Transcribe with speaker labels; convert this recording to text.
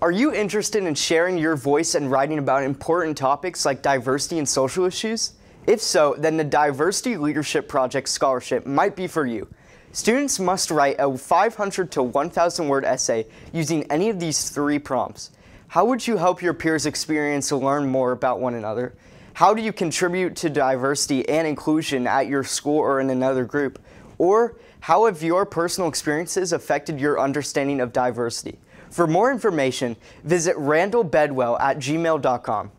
Speaker 1: Are you interested in sharing your voice and writing about important topics like diversity and social issues? If so, then the Diversity Leadership Project Scholarship might be for you. Students must write a 500 to 1,000 word essay using any of these three prompts. How would you help your peers experience or learn more about one another? How do you contribute to diversity and inclusion at your school or in another group? Or how have your personal experiences affected your understanding of diversity? For more information, visit randallbedwell at gmail.com.